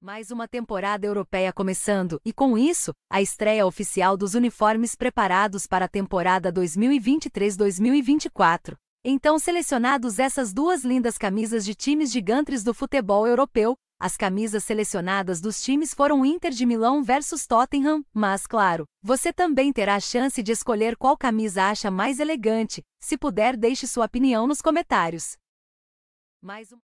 Mais uma temporada europeia começando, e com isso, a estreia oficial dos uniformes preparados para a temporada 2023-2024. Então, selecionados essas duas lindas camisas de times gigantes do futebol europeu, as camisas selecionadas dos times foram Inter de Milão versus Tottenham, mas claro, você também terá a chance de escolher qual camisa acha mais elegante. Se puder, deixe sua opinião nos comentários. Mais um